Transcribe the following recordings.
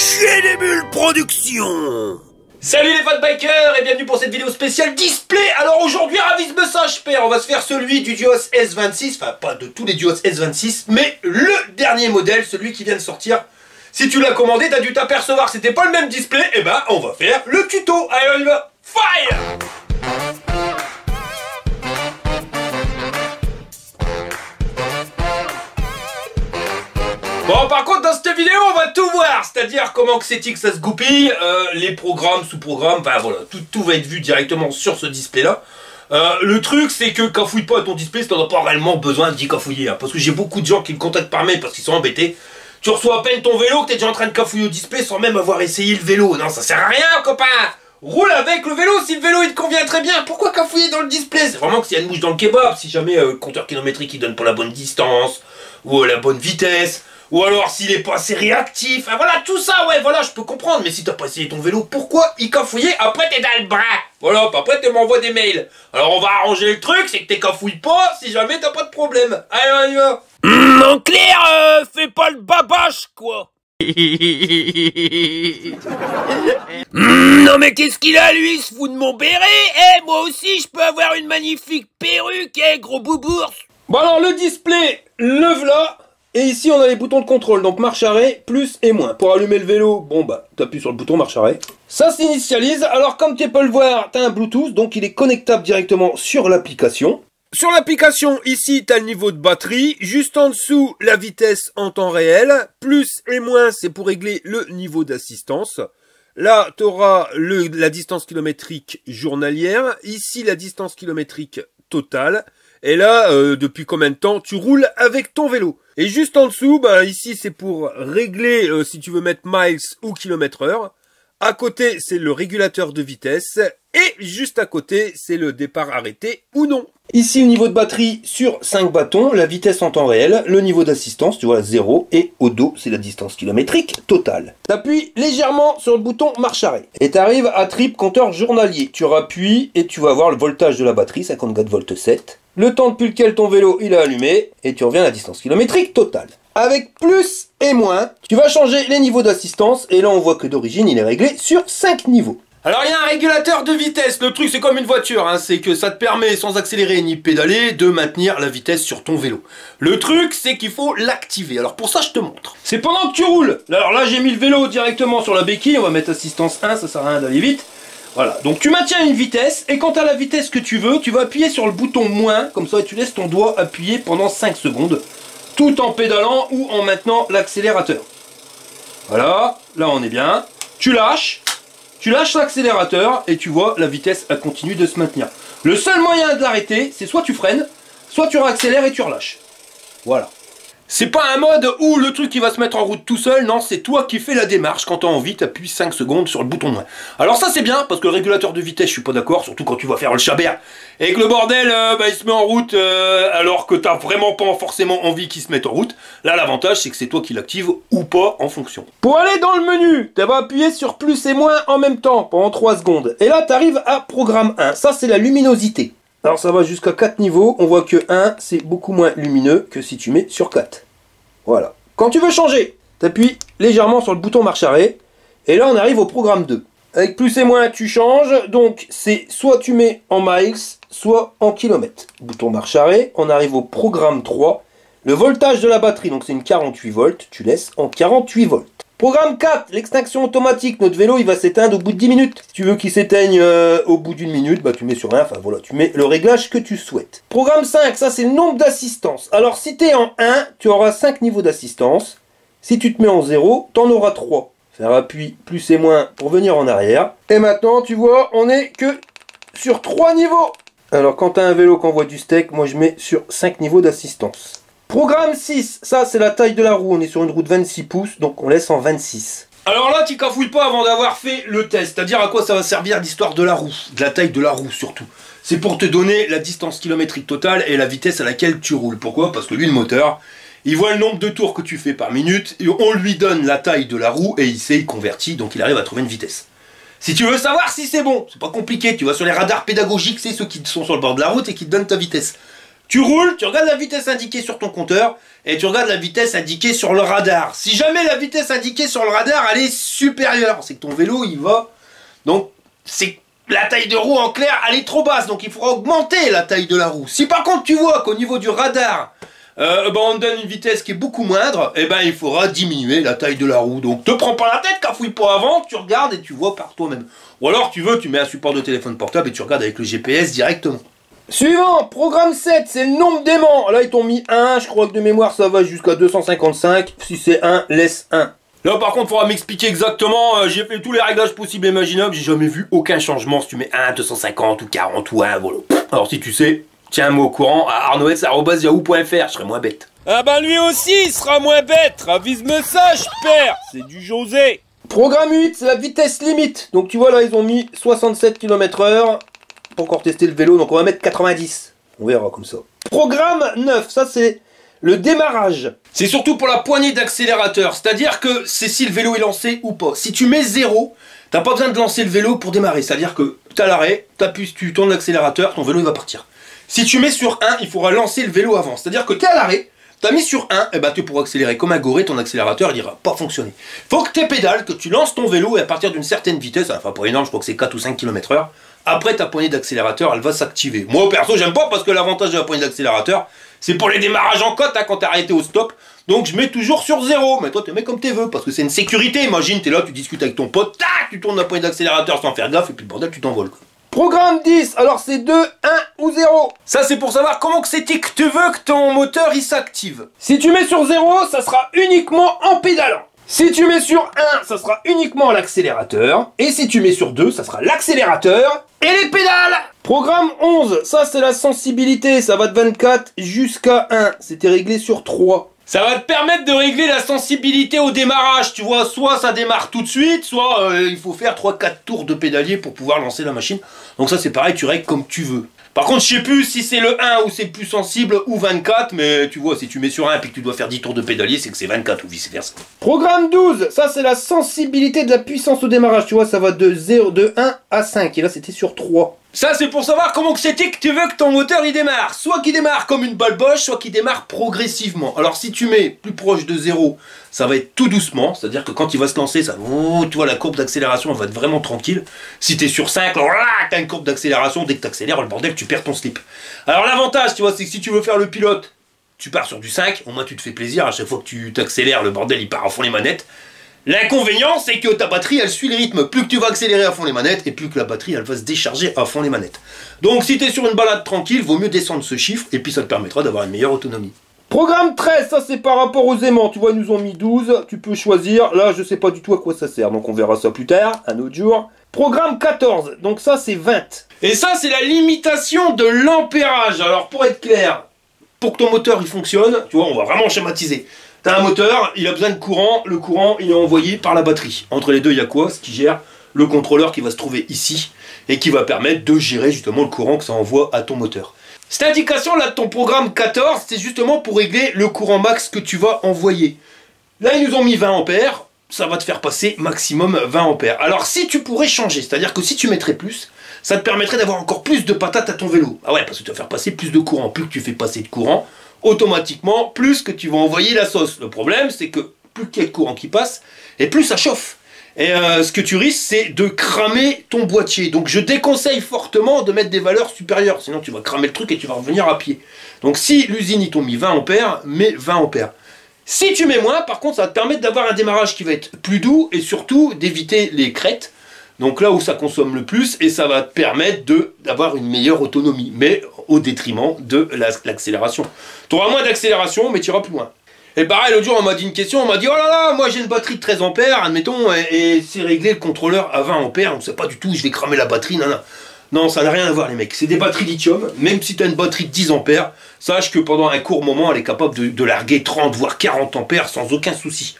Chier des bulles production. Salut les fat bikers et bienvenue pour cette vidéo spéciale display. Alors aujourd'hui, ravise me ça, père. On va se faire celui du Duos S26, enfin pas de tous les Duos S26, mais le dernier modèle, celui qui vient de sortir. Si tu l'as commandé, t'as dû t'apercevoir que c'était pas le même display, et ben on va faire le tuto. Allez Fire! Bon, par contre, dans on va tout voir, c'est-à-dire comment que c'est que ça se goupille, euh, les programmes, sous-programmes, enfin voilà, tout, tout, va être vu directement sur ce display-là. Euh, le truc, c'est que cafouille pas ton display t'en as pas réellement besoin d'y cafouiller, hein, parce que j'ai beaucoup de gens qui me contactent par mail parce qu'ils sont embêtés. Tu reçois à peine ton vélo que t'es déjà en train de cafouiller au display sans même avoir essayé le vélo. Non, ça sert à rien, copain Roule avec le vélo si le vélo il te convient très bien. Pourquoi cafouiller dans le display? C'est vraiment que s'il y a une mouche dans le kebab, si jamais euh, le compteur kilométrique il donne pas la bonne distance, ou la bonne vitesse, ou alors s'il est pas assez réactif. Ah, voilà, tout ça, ouais, voilà, je peux comprendre. Mais si t'as pas essayé ton vélo, pourquoi y cafouiller Après t'es dans le bras. Voilà, après tu m'envoies des mails. Alors on va arranger le truc, c'est que t'es cafouilles pas si jamais t'as pas de problème. Allez, on y va. Mmh, en clair, euh, fais pas le babache, quoi. mmh, non mais qu'est-ce qu'il a lui, se fout de mon béret? Eh, moi aussi je peux avoir une magnifique perruque, eh, gros boubours Bon alors le display, le v'là et ici, on a les boutons de contrôle, donc marche arrêt, plus et moins. Pour allumer le vélo, bon bah, t'appuies sur le bouton marche arrêt. Ça s'initialise, alors comme tu peux le voir, t'as un Bluetooth, donc il est connectable directement sur l'application. Sur l'application, ici, t'as le niveau de batterie. Juste en dessous, la vitesse en temps réel. Plus et moins, c'est pour régler le niveau d'assistance. Là, tu auras la distance kilométrique journalière. Ici, la distance kilométrique totale. Et là, euh, depuis combien de temps tu roules avec ton vélo? Et juste en dessous, bah, ici c'est pour régler euh, si tu veux mettre miles ou kilomètre heure. À côté, c'est le régulateur de vitesse. Et juste à côté, c'est le départ arrêté ou non. Ici, le niveau de batterie sur 5 bâtons, la vitesse en temps réel, le niveau d'assistance, tu vois, 0. Et au dos, c'est la distance kilométrique totale. T'appuies légèrement sur le bouton marche arrêt. Et t'arrives à trip compteur journalier. Tu rappuies et tu vas voir le voltage de la batterie, 54 volts 7 le temps depuis lequel ton vélo il est allumé, et tu reviens à la distance kilométrique totale. Avec plus et moins, tu vas changer les niveaux d'assistance, et là on voit que d'origine il est réglé sur 5 niveaux. Alors il y a un régulateur de vitesse, le truc c'est comme une voiture, hein. c'est que ça te permet sans accélérer ni pédaler de maintenir la vitesse sur ton vélo. Le truc c'est qu'il faut l'activer, alors pour ça je te montre. C'est pendant que tu roules, alors là j'ai mis le vélo directement sur la béquille, on va mettre assistance 1, ça sert à rien d'aller vite. Voilà, donc tu maintiens une vitesse, et quand as la vitesse que tu veux, tu vas appuyer sur le bouton moins, comme ça tu laisses ton doigt appuyer pendant 5 secondes, tout en pédalant ou en maintenant l'accélérateur. Voilà, là on est bien. Tu lâches, tu lâches l'accélérateur, et tu vois, la vitesse elle continue de se maintenir. Le seul moyen de l'arrêter, c'est soit tu freines, soit tu réaccélères et tu relâches. Voilà. C'est pas un mode où le truc qui va se mettre en route tout seul, non, c'est toi qui fais la démarche. Quand t'as envie, t'appuies 5 secondes sur le bouton. Alors ça c'est bien, parce que le régulateur de vitesse, je suis pas d'accord, surtout quand tu vas faire le chabert. Et que le bordel, euh, bah, il se met en route euh, alors que t'as vraiment pas forcément envie qu'il se mette en route. Là l'avantage c'est que c'est toi qui l'active ou pas en fonction. Pour aller dans le menu, tu vas appuyer sur plus et moins en même temps pendant 3 secondes. Et là t'arrives à programme 1, ça c'est la luminosité. Alors ça va jusqu'à 4 niveaux, on voit que 1 c'est beaucoup moins lumineux que si tu mets sur 4. Voilà. Quand tu veux changer, tu appuies légèrement sur le bouton marche arrêt, et là on arrive au programme 2. Avec plus et moins tu changes, donc c'est soit tu mets en miles, soit en kilomètres. Bouton marche arrêt, on arrive au programme 3. Le voltage de la batterie, donc c'est une 48 volts, tu laisses en 48 volts. Programme 4, l'extinction automatique. Notre vélo, il va s'éteindre au bout de 10 minutes. Si tu veux qu'il s'éteigne euh, au bout d'une minute, bah tu mets sur rien. Enfin voilà, tu mets le réglage que tu souhaites. Programme 5, ça c'est le nombre d'assistance. Alors si tu es en 1, tu auras 5 niveaux d'assistance. Si tu te mets en 0, tu en auras 3. Faire appui plus et moins pour venir en arrière. Et maintenant, tu vois, on est que sur 3 niveaux. Alors quand tu as un vélo qui envoie du steak, moi je mets sur 5 niveaux d'assistance. Programme 6, ça c'est la taille de la roue, on est sur une roue de 26 pouces, donc on laisse en 26. Alors là, tu cafouilles pas avant d'avoir fait le test, c'est-à-dire à quoi ça va servir l'histoire de la roue, de la taille de la roue surtout. C'est pour te donner la distance kilométrique totale et la vitesse à laquelle tu roules. Pourquoi? Parce que lui, le moteur, il voit le nombre de tours que tu fais par minute, et on lui donne la taille de la roue, et il sait, il convertit, donc il arrive à trouver une vitesse. Si tu veux savoir si c'est bon, c'est pas compliqué, tu vas sur les radars pédagogiques, c'est ceux qui sont sur le bord de la route et qui te donnent ta vitesse. Tu roules, tu regardes la vitesse indiquée sur ton compteur et tu regardes la vitesse indiquée sur le radar. Si jamais la vitesse indiquée sur le radar elle est supérieure, c'est que ton vélo il va. Donc c'est la taille de roue en clair elle est trop basse, donc il faudra augmenter la taille de la roue. Si par contre tu vois qu'au niveau du radar euh, ben, on donne une vitesse qui est beaucoup moindre, eh ben il faudra diminuer la taille de la roue. Donc te prends pas la tête, cafouille pas avant, tu regardes et tu vois par toi-même. Ou alors tu veux, tu mets un support de téléphone portable et tu regardes avec le GPS directement. Suivant, programme 7, c'est le nombre d'aimants. Là, ils t'ont mis 1, je crois que de mémoire, ça va jusqu'à 255. Si c'est 1, laisse 1. Là, par contre, il faudra m'expliquer exactement. Euh, j'ai fait tous les réglages possibles et imaginables. J'ai jamais vu aucun changement si tu mets 1, 250 ou 40 ou 1, voilà. Alors, si tu sais, tiens-moi au courant à arnoès.yahoo.fr, je serai moins bête. Ah ben lui aussi, il sera moins bête. Ravise-me ça, je perds. C'est du José. Programme 8, c'est la vitesse limite. Donc tu vois là, ils ont mis 67 km heure encore tester le vélo, donc on va mettre 90. On verra comme ça. Programme 9, ça c'est le démarrage. C'est surtout pour la poignée d'accélérateur, c'est-à-dire que c'est si le vélo est lancé ou pas. Si tu mets 0, t'as pas besoin de lancer le vélo pour démarrer, c'est-à-dire que tu as l'arrêt, tu tournes l'accélérateur, ton vélo il va partir. Si tu mets sur 1, il faudra lancer le vélo avant, c'est-à-dire que tu es à l'arrêt, T'as mis sur 1, et bah tu pourras accélérer comme un goré, ton accélérateur il ira pas fonctionner. Faut que tes pédales, que tu lances ton vélo et à partir d'une certaine vitesse, enfin pas énorme, je crois que c'est 4 ou 5 km heure, après ta poignée d'accélérateur, elle va s'activer. Moi, perso, j'aime pas parce que l'avantage de la poignée d'accélérateur, c'est pour les démarrages en côte, hein, quand t'es arrêté au stop. Donc, je mets toujours sur zéro. Mais toi, tu mets comme tu veux parce que c'est une sécurité. Imagine, t'es là, tu discutes avec ton pote, tac, tu tournes la poignée d'accélérateur sans faire gaffe, et puis bordel, tu t'envoles. Programme 10, alors c'est 2, 1 ou 0. Ça c'est pour savoir comment que c'est que tu veux que ton moteur il s'active. Si tu mets sur 0, ça sera uniquement en pédalant. Si tu mets sur 1, ça sera uniquement l'accélérateur. Et si tu mets sur 2, ça sera l'accélérateur et les pédales Programme 11, ça c'est la sensibilité, ça va de 24 jusqu'à 1. C'était réglé sur 3. Ça va te permettre de régler la sensibilité au démarrage, tu vois, soit ça démarre tout de suite, soit euh, il faut faire 3-4 tours de pédalier pour pouvoir lancer la machine. Donc ça c'est pareil, tu règles comme tu veux. Par contre, je sais plus si c'est le 1 ou c'est plus sensible ou 24, mais tu vois, si tu mets sur 1 et que tu dois faire 10 tours de pédalier, c'est que c'est 24 ou vice versa. Programme 12, ça c'est la sensibilité de la puissance au démarrage, tu vois, ça va de 0, de 1 à 5, et là c'était sur 3. Ça, c'est pour savoir comment que c'était que tu veux que ton moteur il démarre. Soit qu'il démarre comme une balle boche, soit qu'il démarre progressivement. Alors, si tu mets plus proche de 0, ça va être tout doucement. C'est-à-dire que quand il va se lancer, ça, tu vois, la courbe d'accélération, va être vraiment tranquille. Si tu sur 5, alors là, tu as une courbe d'accélération. Dès que tu accélères, le bordel, tu perds ton slip. Alors, l'avantage, tu vois, c'est que si tu veux faire le pilote, tu pars sur du 5. Au moins, tu te fais plaisir. À chaque fois que tu t'accélères, le bordel, il part à fond les manettes. L'inconvénient, c'est que ta batterie, elle suit le rythme. Plus que tu vas accélérer à fond les manettes, et plus que la batterie, elle va se décharger à fond les manettes. Donc si tu es sur une balade tranquille, vaut mieux descendre ce chiffre, et puis ça te permettra d'avoir une meilleure autonomie. Programme 13, ça c'est par rapport aux aimants. Tu vois, ils nous ont mis 12. Tu peux choisir. Là, je sais pas du tout à quoi ça sert. Donc on verra ça plus tard, un autre jour. Programme 14, donc ça c'est 20. Et ça c'est la limitation de l'ampérage. Alors pour être clair, pour que ton moteur il fonctionne, tu vois, on va vraiment schématiser. T'as un moteur, il a besoin de courant, le courant il est envoyé par la batterie. Entre les deux, il y a quoi Ce qui gère le contrôleur qui va se trouver ici et qui va permettre de gérer justement le courant que ça envoie à ton moteur. Cette indication là de ton programme 14, c'est justement pour régler le courant max que tu vas envoyer. Là, ils nous ont mis 20 ampères, ça va te faire passer maximum 20 ampères. Alors si tu pourrais changer, c'est-à-dire que si tu mettrais plus, ça te permettrait d'avoir encore plus de patates à ton vélo. Ah ouais, parce que tu vas faire passer plus de courant. Plus que tu fais passer de courant, automatiquement, plus que tu vas envoyer la sauce. Le problème, c'est que plus qu'il y a de courant qui passe, et plus ça chauffe. Et euh, ce que tu risques, c'est de cramer ton boîtier. Donc je déconseille fortement de mettre des valeurs supérieures, sinon tu vas cramer le truc et tu vas revenir à pied. Donc si l'usine, ils t'ont mis 20 ampères, mets 20 ampères. Si tu mets moins, par contre, ça va te permettre d'avoir un démarrage qui va être plus doux et surtout d'éviter les crêtes. Donc là où ça consomme le plus et ça va te permettre d'avoir une meilleure autonomie, mais au détriment de l'accélération. tu auras moins d'accélération, mais tu iras plus loin. Et pareil, l'autre jour, on m'a dit une question, on m'a dit, oh là là, moi j'ai une batterie de 13 ampères, admettons, et, c'est réglé le contrôleur à 20 ampères, on sait pas du tout, je vais cramer la batterie, non. Non, ça n'a rien à voir les mecs, c'est des batteries lithium, même si tu as une batterie de 10 ampères, sache que pendant un court moment, elle est capable de, de larguer 30 voire 40 ampères sans aucun souci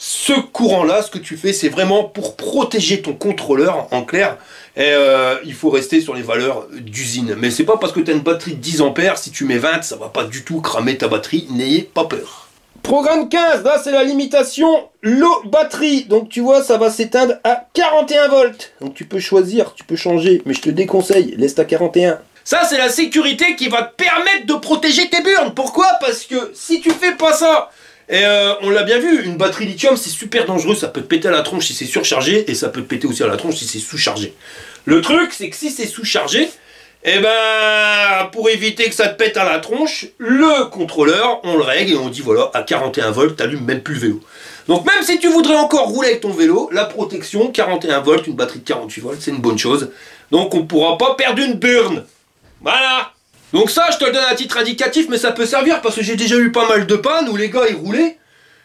ce courant-là, ce que tu fais, c'est vraiment pour protéger ton contrôleur, en clair. Et euh, il faut rester sur les valeurs d'usine. Mais c'est pas parce que tu as une batterie de 10 ampères, si tu mets 20, ça va pas du tout cramer ta batterie. N'ayez pas peur. Programme 15, là c'est la limitation low batterie. Donc tu vois, ça va s'éteindre à 41 volts. Donc tu peux choisir, tu peux changer, mais je te déconseille, laisse ta 41. Ça, c'est la sécurité qui va te permettre de protéger tes burnes. Pourquoi? Parce que si tu fais pas ça, et euh, on l'a bien vu, une batterie lithium, c'est super dangereux. Ça peut te péter à la tronche si c'est surchargé, et ça peut te péter aussi à la tronche si c'est sous-chargé. Le truc, c'est que si c'est sous-chargé, eh ben, pour éviter que ça te pète à la tronche, le contrôleur, on le règle et on dit voilà, à 41 volts, t'allumes même plus le vélo. Donc même si tu voudrais encore rouler avec ton vélo, la protection, 41 volts, une batterie de 48 volts, c'est une bonne chose. Donc on ne pourra pas perdre une burn. Voilà Donc ça, je te le donne à titre indicatif, mais ça peut servir parce que j'ai déjà eu pas mal de pannes où les gars, ils roulaient.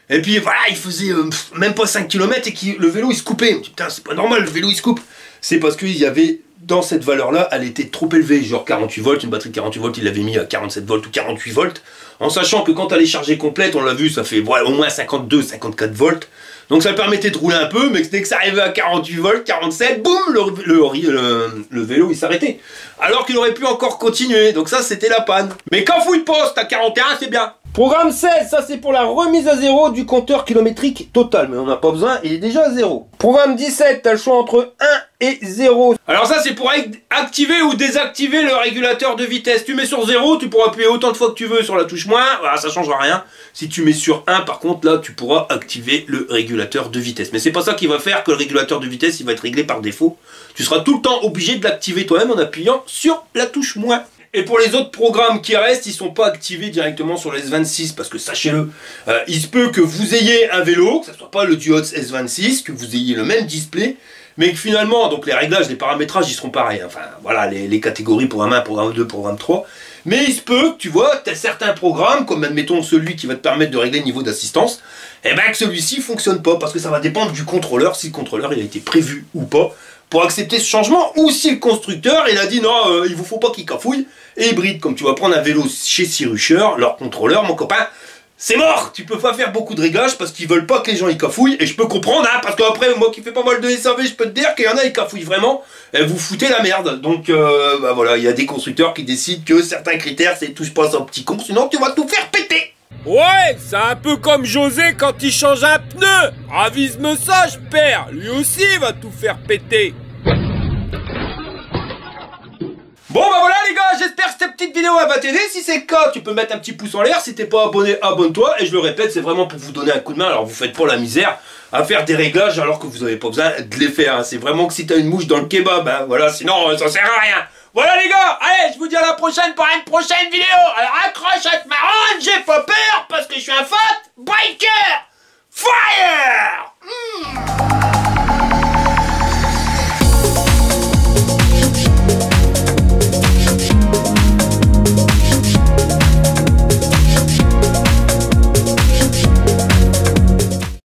Et puis voilà, ils faisaient euh, même pas 5 km et qui, le vélo, il se coupait. Putain, c'est pas normal, le vélo, il se coupe. C'est parce qu'il y avait dans cette valeur-là, elle était trop élevée, genre 48 volts, une batterie de 48 volts, il l'avait mis à 47 volts ou 48 volts, en sachant que quand elle est chargée complète, on l'a vu, ça fait au moins 52, 54 volts, donc ça permettait de rouler un peu, mais dès que ça arrivait à 48 volts, 47, boum, le, vélo il s'arrêtait. Alors qu'il aurait pu encore continuer, donc ça c'était la panne. Mais quand fouille poste à 41, c'est bien. Programme 16, ça c'est pour la remise à zéro du compteur kilométrique total, mais on n'a pas besoin, il est déjà à zéro. Programme 17, t'as le choix entre 1 et 0. Alors ça c'est pour activer ou désactiver le régulateur de vitesse. Tu mets sur 0, tu pourras appuyer autant de fois que tu veux sur la touche moins, voilà, ça changera rien. Si tu mets sur 1, par contre, là tu pourras activer le régulateur de vitesse. Mais c'est pas ça qui va faire que le régulateur de vitesse il va être réglé par défaut. Tu seras tout le temps obligé de l'activer toi-même en appuyant sur la touche moins. Et pour les autres programmes qui restent, ils sont pas activés directement sur le S26 parce que sachez-le, euh, il se peut que vous ayez un vélo, que ce soit pas le Duos S26, que vous ayez le même display, mais que finalement, donc les réglages, les paramétrages, ils seront pareils. Enfin, voilà, les, catégories programme 1, programme 2, programme 3. Mais il se peut que, tu vois, tu as certains programmes, comme admettons celui qui va te permettre de régler le niveau d'assistance, et eh ben que celui-ci fonctionne pas, parce que ça va dépendre du contrôleur, si le contrôleur il a été prévu ou pas pour accepter ce changement, ou si le constructeur a dit non, euh, il vous faut pas qu'il cafouille, et hybride, comme tu vas prendre un vélo chez Sirucher, leur contrôleur, mon copain, c'est mort Tu peux pas faire beaucoup de réglages parce qu'ils veulent pas que les gens y cafouillent, et je peux comprendre, hein, parce qu'après, moi qui fais pas mal de SAV, je peux te dire qu'il y en a, ils cafouillent vraiment, et vous foutez la merde. Donc, euh, bah voilà, il y a des constructeurs qui décident que certains critères, c'est touche pas un petit con, sinon tu vas tout faire péter Ouais, c'est un peu comme José quand il change un pneu. Avise-me ça, je perds. Lui aussi il va tout faire péter. Bon bah voilà les gars, j'espère que cette petite vidéo va t'aider. Si c'est le cas, tu peux mettre un petit pouce en l'air. Si t'es pas abonné, abonne-toi. Et je le répète, c'est vraiment pour vous donner un coup de main. Alors vous faites pas la misère à faire des réglages alors que vous n'avez pas besoin de les faire. Hein. C'est vraiment que si t'as une mouche dans le kebab, hein. voilà, sinon euh, ça sert à rien. Voilà les gars, allez, je vous dis à la prochaine pour une prochaine vidéo. Alors accroche à te marrante, j'ai pas peur parce que je suis un fat biker. Fire. Hmm.